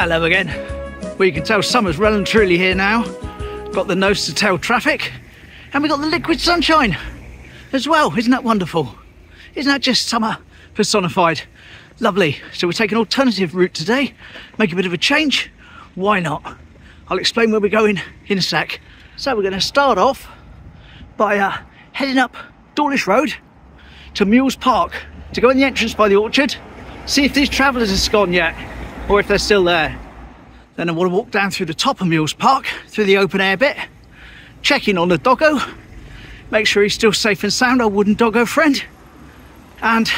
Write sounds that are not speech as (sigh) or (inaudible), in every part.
Hello again. Well, you can tell summer's well and truly here now. Got the nose to tail traffic, and we got the liquid sunshine as well. Isn't that wonderful? Isn't that just summer personified? Lovely. So we take an alternative route today, make a bit of a change. Why not? I'll explain where we're going in a sec. So we're going to start off by uh, heading up Dawlish Road to Mules Park to go in the entrance by the orchard, see if these travellers have gone yet or if they're still there. Then I want to walk down through the top of Mules Park, through the open air bit, check in on the doggo, make sure he's still safe and sound, our wooden doggo friend, and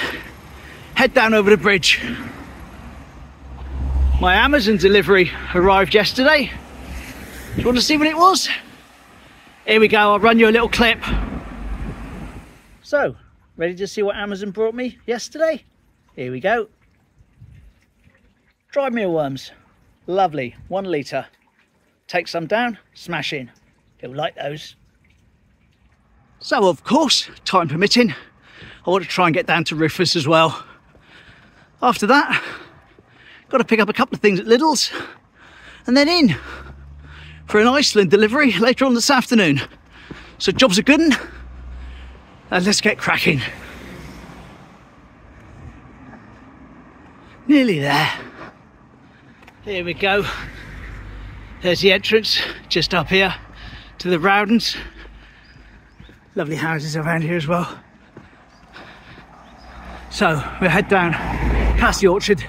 head down over the bridge. My Amazon delivery arrived yesterday. Do you want to see what it was? Here we go, I'll run you a little clip. So, ready to see what Amazon brought me yesterday? Here we go. Dried mealworms. Lovely. One litre. Take some down, smash in. He'll like those. So, of course, time permitting, I want to try and get down to Rufus as well. After that, got to pick up a couple of things at Lidl's and then in for an Iceland delivery later on this afternoon. So, jobs are good and uh, let's get cracking. Nearly there. Here we go. There's the entrance just up here to the Rowdens. Lovely houses around here as well. So we'll head down past the orchard,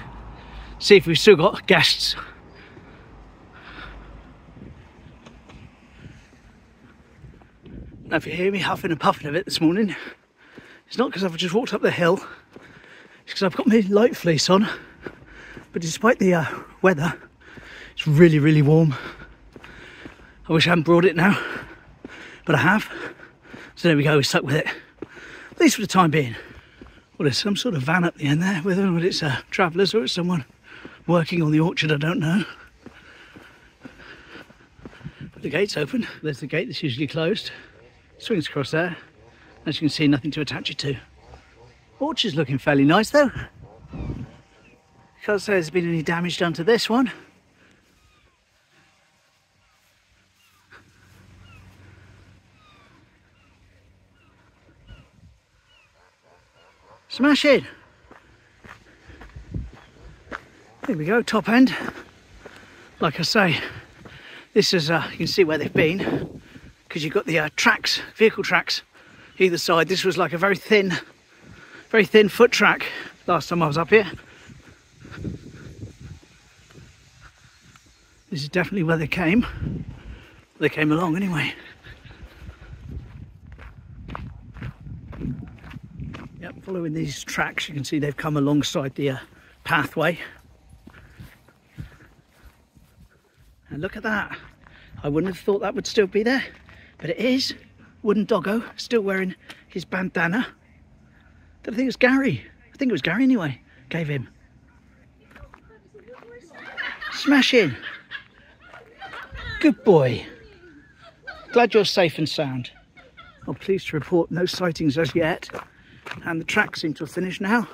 see if we've still got guests. Now, if you hear me huffing and puffing a bit this morning, it's not because I've just walked up the hill, it's because I've got my light fleece on. But despite the uh, weather, it's really, really warm. I wish I hadn't brought it now, but I have. So there we go, we're stuck with it. At least for the time being. Well, there's some sort of van up the end there, whether it's uh, travellers or it's someone working on the orchard, I don't know. But the gate's open. There's the gate that's usually closed. Swings across there. As you can see, nothing to attach it to. Orchard's looking fairly nice though. Can't say there's been any damage done to this one. Smash it! Here we go, top end. Like I say, this is, uh, you can see where they've been because you've got the uh, tracks, vehicle tracks either side. This was like a very thin, very thin foot track last time I was up here. This is definitely where they came. They came along anyway. Yep, following these tracks, you can see they've come alongside the uh, pathway. And look at that. I wouldn't have thought that would still be there, but it is. Wooden doggo, still wearing his bandana. I think it was Gary. I think it was Gary anyway. Gave him. Smash in. Good boy. Glad you're safe and sound. I'm pleased to report no sightings as yet. And the tracks seem to have finished now.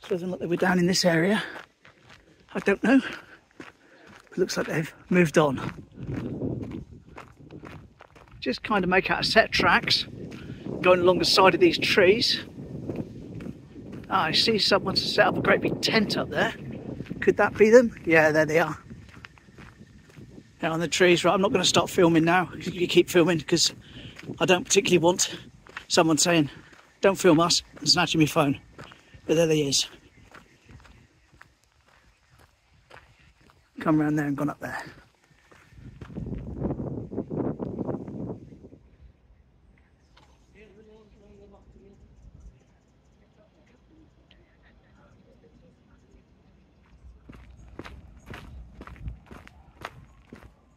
So doesn't look like we're down in this area. I don't know. Looks like they've moved on. Just kind of make out a set of tracks going along the side of these trees. Oh, I see someone's set up a great big tent up there. Could that be them? Yeah, there they are out on the trees. Right, I'm not going to stop filming now. You keep filming because I don't particularly want someone saying, don't film us and snatching my phone. But there he is. Come around there and gone up there.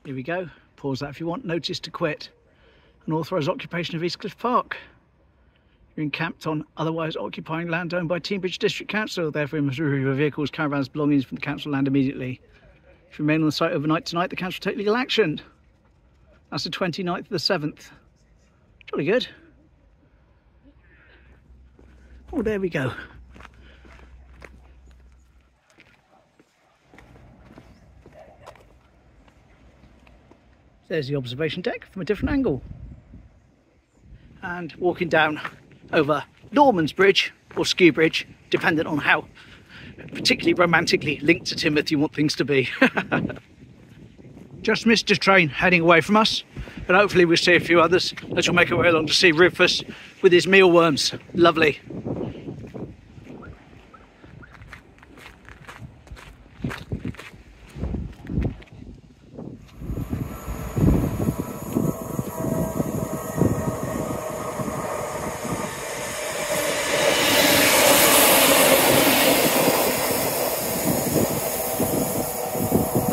Here we go. Pause that if you want. Notice to quit. Unauthorised occupation of Eastcliff Park. You're encamped on otherwise occupying land owned by Teignbridge District Council. Therefore, you must remove your vehicles, caravans, belongings from the council land immediately. If you remain on the site overnight tonight, the council will take legal action. That's the 29th of the 7th. Jolly good. Oh, there we go. There's the observation deck from a different angle. And walking down over Norman's Bridge or Skew Bridge, dependent on how particularly romantically linked to Teignmouth you want things to be. (laughs) Just missed a train heading away from us, but hopefully we'll see a few others as we'll make our way along to see Rufus with his mealworms. Lovely.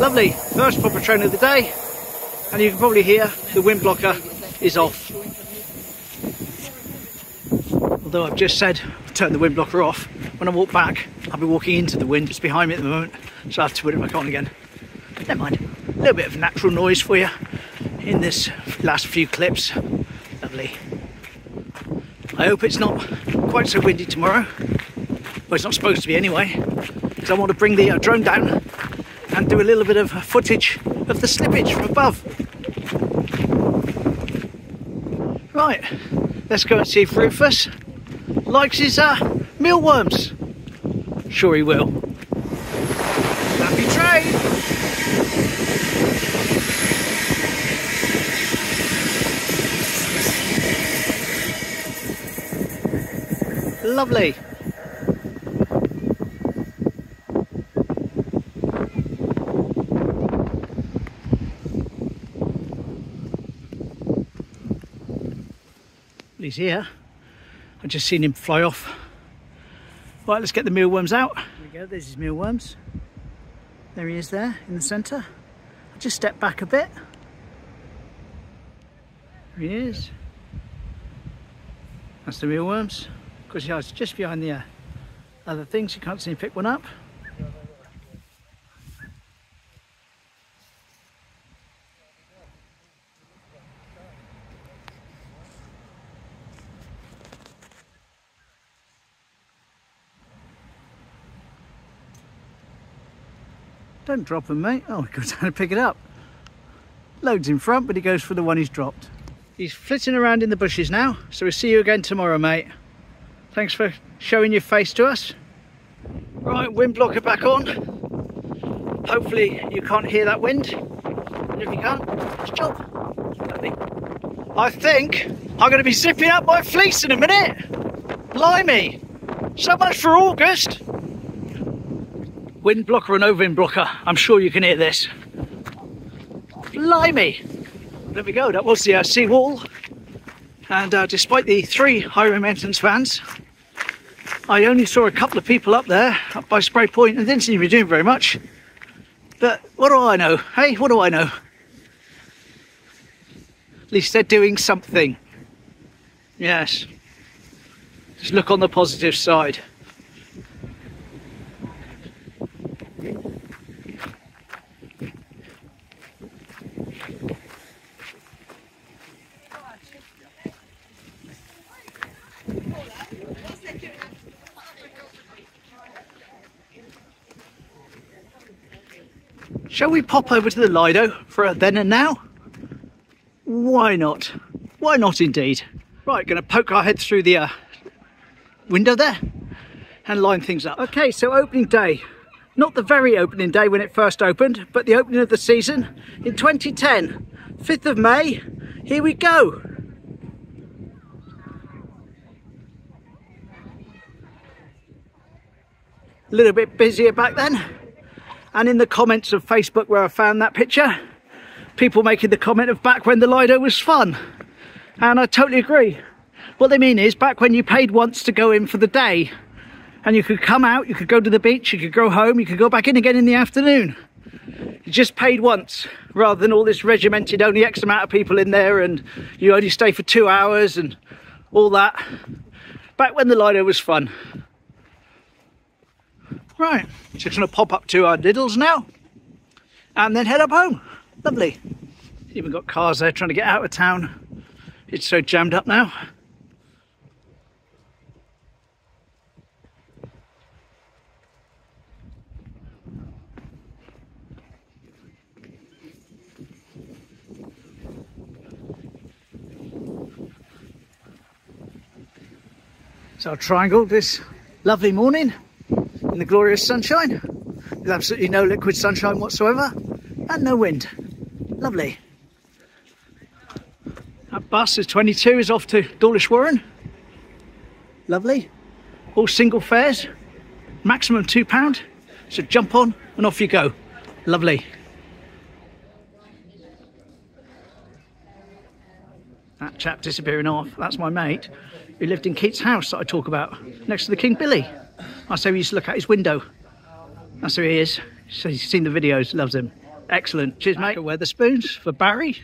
Lovely, first proper train of the day, and you can probably hear the wind blocker is off. Although I've just said turn the wind blocker off, when I walk back, I'll be walking into the wind, it's behind me at the moment, so I have to put it back on again. Never mind, a little bit of natural noise for you in this last few clips. Lovely. I hope it's not quite so windy tomorrow. Well, it's not supposed to be anyway, because I want to bring the uh, drone down and do a little bit of footage of the slippage from above. Right, let's go and see if Rufus likes his uh, mealworms. Sure he will. Happy train! Lovely. He's here. I've just seen him fly off. Right, let's get the mealworms out. There we go, there's his mealworms. There he is there in the centre. I'll just step back a bit. There he is. That's the mealworms. Of course, yeah, it's just behind the uh, other things. You can't see him pick one up. Don't drop him, mate. Oh, he goes (laughs) down and pick it up. Loads in front, but he goes for the one he's dropped. He's flitting around in the bushes now, so we'll see you again tomorrow, mate. Thanks for showing your face to us. Right, wind blocker back on. Hopefully you can't hear that wind. And if you can't, just jump. I think I'm going to be zipping up my fleece in a minute. Blimey. So much for August wind blocker and no wind blocker. I'm sure you can hear this. Blimey! There we go, that was the uh, sea wall. And uh, despite the three highway maintenance vans, I only saw a couple of people up there, up by Spray Point, and didn't seem to be doing very much. But what do I know? Hey, what do I know? At least they're doing something. Yes. Just look on the positive side. Shall we pop over to the Lido for a then and now? Why not? Why not indeed? Right, to poke our head through the uh, window there and line things up. Okay, so opening day. Not the very opening day when it first opened, but the opening of the season in 2010. 5th of May, here we go. A little bit busier back then and in the comments of Facebook where I found that picture, people making the comment of back when the Lido was fun. And I totally agree. What they mean is back when you paid once to go in for the day and you could come out, you could go to the beach, you could go home, you could go back in again in the afternoon. You just paid once rather than all this regimented only X amount of people in there and you only stay for two hours and all that. Back when the Lido was fun. Right, just going to pop up to our diddles now and then head up home. Lovely. Even got cars there trying to get out of town. It's so jammed up now. So I'll triangle this lovely morning in the glorious sunshine with absolutely no liquid sunshine whatsoever and no wind. Lovely. That bus is 22 is off to Dawlish Warren. Lovely. All single fares, maximum £2. So jump on and off you go. Lovely. That chap disappearing off, that's my mate who lived in Keats House that I talk about, next to the King Billy. I say we used to look out his window. That's who he is. So he's seen the videos, loves him. Excellent. Cheers, mate. Wetherspoons for Barry,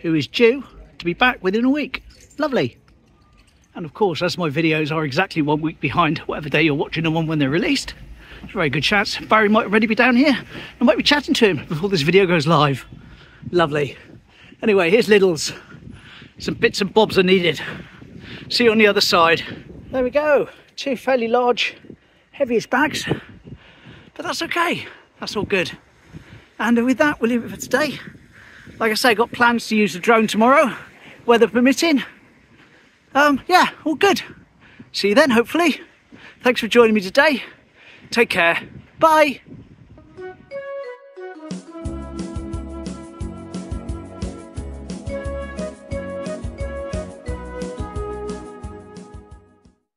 who is due to be back within a week. Lovely. And of course, as my videos are exactly one week behind whatever day you're watching them on when they're released, it's a very good chance Barry might already be down here. I might be chatting to him before this video goes live. Lovely. Anyway, here's Lidl's. Some bits and bobs are needed. See you on the other side. There we go. Two fairly large, heavyish bags. But that's okay. That's all good. And with that, we'll leave it for today. Like I say, got plans to use the drone tomorrow, weather permitting. Um, yeah, all good. See you then, hopefully. Thanks for joining me today. Take care. Bye.